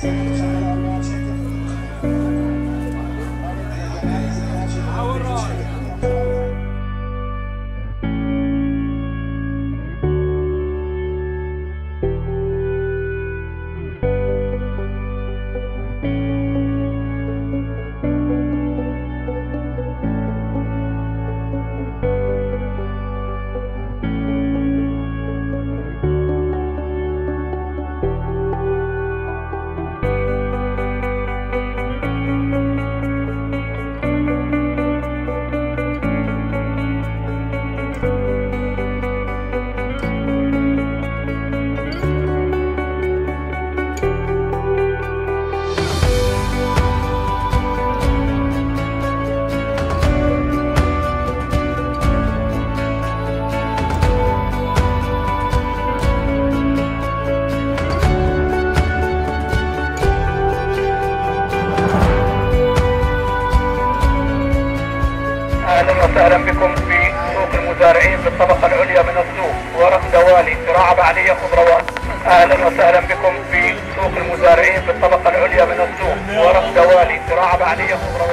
Thank you. أهلا وسهلا بكم في سوق المزارعين في الطبقة العليا من السوق ورق دوالي زراعه بعليه خضروات أهلا وسهلا بكم في سوق المزارعين في الطبقة العليا من السوق ورق دوالي زراعه بعليه خضروات